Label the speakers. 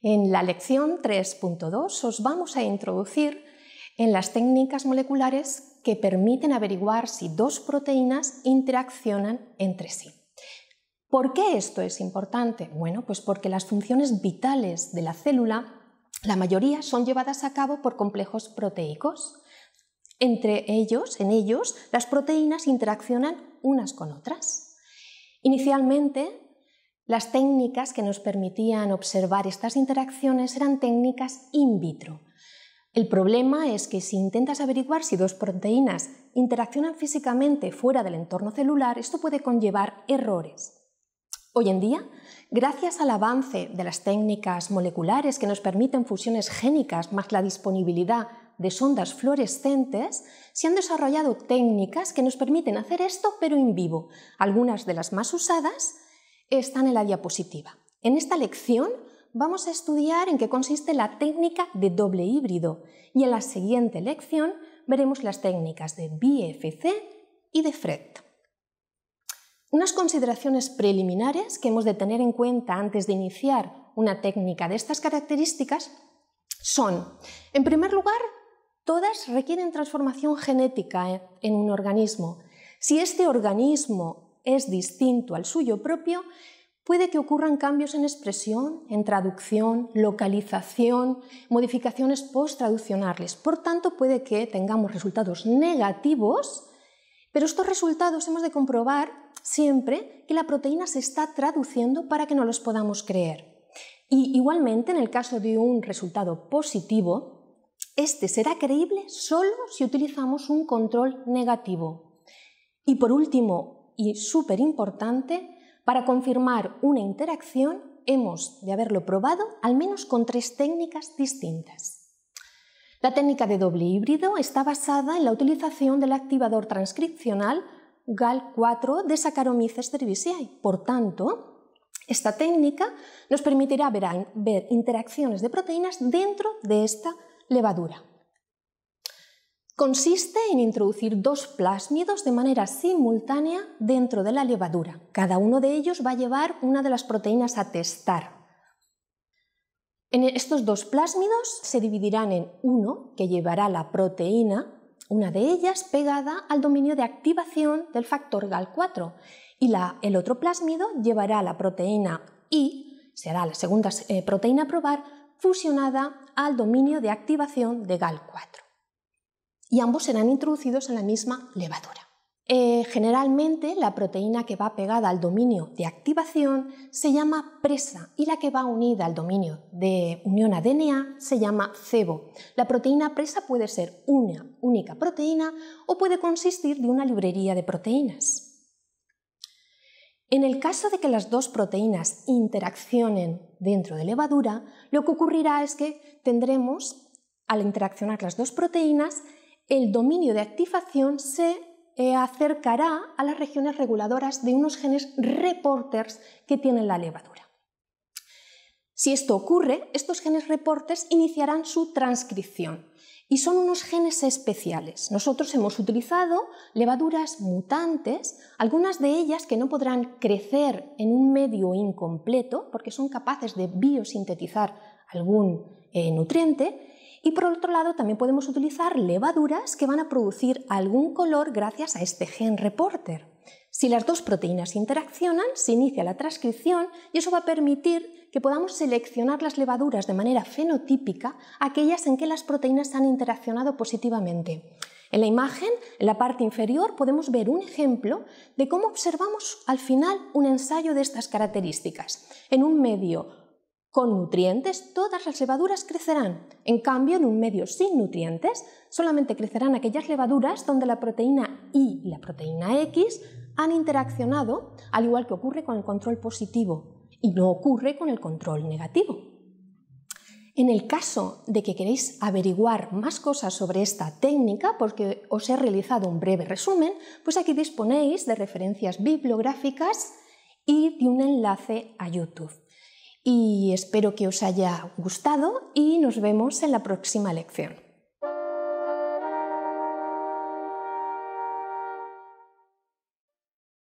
Speaker 1: En la lección 3.2 os vamos a introducir en las técnicas moleculares que permiten averiguar si dos proteínas interaccionan entre sí. ¿Por qué esto es importante? Bueno, pues porque las funciones vitales de la célula, la mayoría son llevadas a cabo por complejos proteicos. Entre ellos, en ellos, las proteínas interaccionan unas con otras. Inicialmente, las técnicas que nos permitían observar estas interacciones eran técnicas in vitro. El problema es que si intentas averiguar si dos proteínas interaccionan físicamente fuera del entorno celular, esto puede conllevar errores. Hoy en día, gracias al avance de las técnicas moleculares que nos permiten fusiones génicas más la disponibilidad de sondas fluorescentes, se han desarrollado técnicas que nos permiten hacer esto pero en vivo. Algunas de las más usadas están en la diapositiva. En esta lección vamos a estudiar en qué consiste la técnica de doble híbrido y en la siguiente lección veremos las técnicas de BFC y de FRET. Unas consideraciones preliminares que hemos de tener en cuenta antes de iniciar una técnica de estas características son, en primer lugar, todas requieren transformación genética en un organismo. Si este organismo es distinto al suyo propio, puede que ocurran cambios en expresión, en traducción, localización, modificaciones post-traduccionales. Por tanto, puede que tengamos resultados negativos, pero estos resultados hemos de comprobar siempre que la proteína se está traduciendo para que no los podamos creer. Y igualmente, en el caso de un resultado positivo, este será creíble solo si utilizamos un control negativo. Y por último, y súper importante, para confirmar una interacción hemos de haberlo probado al menos con tres técnicas distintas. La técnica de doble híbrido está basada en la utilización del activador transcripcional GAL4 de Saccharomyces cerevisiae. Por tanto, esta técnica nos permitirá ver, ver interacciones de proteínas dentro de esta levadura. Consiste en introducir dos plásmidos de manera simultánea dentro de la levadura. Cada uno de ellos va a llevar una de las proteínas a testar. En estos dos plásmidos se dividirán en uno que llevará la proteína, una de ellas pegada al dominio de activación del factor GAL4 y el otro plásmido llevará la proteína I, será la segunda eh, proteína a probar, fusionada al dominio de activación de GAL4. Y ambos serán introducidos en la misma levadura. Eh, generalmente la proteína que va pegada al dominio de activación se llama presa y la que va unida al dominio de unión a DNA se llama cebo. La proteína presa puede ser una única proteína o puede consistir de una librería de proteínas. En el caso de que las dos proteínas interaccionen dentro de levadura, lo que ocurrirá es que tendremos, al interaccionar las dos proteínas, el dominio de activación se eh, acercará a las regiones reguladoras de unos genes reporters que tiene la levadura. Si esto ocurre, estos genes reporters iniciarán su transcripción y son unos genes especiales. Nosotros hemos utilizado levaduras mutantes, algunas de ellas que no podrán crecer en un medio incompleto porque son capaces de biosintetizar algún eh, nutriente. Y por otro lado, también podemos utilizar levaduras que van a producir algún color gracias a este gen reporter. Si las dos proteínas interaccionan, se inicia la transcripción y eso va a permitir que podamos seleccionar las levaduras de manera fenotípica, aquellas en que las proteínas han interaccionado positivamente. En la imagen, en la parte inferior, podemos ver un ejemplo de cómo observamos al final un ensayo de estas características. En un medio con nutrientes, todas las levaduras crecerán. En cambio, en un medio sin nutrientes, solamente crecerán aquellas levaduras donde la proteína I y la proteína X han interaccionado, al igual que ocurre con el control positivo y no ocurre con el control negativo. En el caso de que queréis averiguar más cosas sobre esta técnica, porque os he realizado un breve resumen, pues aquí disponéis de referencias bibliográficas y de un enlace a YouTube. Y espero que os haya gustado y nos vemos en la próxima lección.